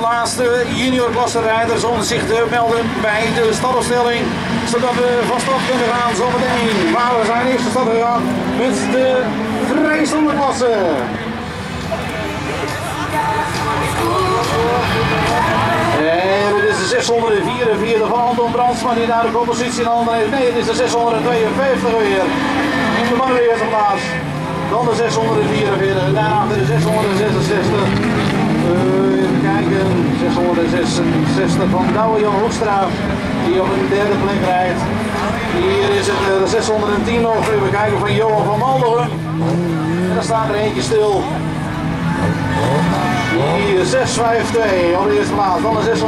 laatste juniorklasse rijders om zich te melden bij de stadopstelling. Zodat we van start kunnen gaan zometeen. Maar we zijn eerst de stad gegaan met de vrijstonderklasse. En dit is de 644 van Anton Brandsma die naar de compositie in handen heeft. Nee, het is de 652 weer. In de mannen eerste plaats. Dan de 644, daarachter de 666. Uh, even kijken, 666 van Douwe Jan Hoekstra, die op een derde plek rijdt. Hier is het uh, de 610 nog, even kijken van Johan van Malderen. En dan staat er eentje stil. Hier 652 op de eerste plaats, dan de 600.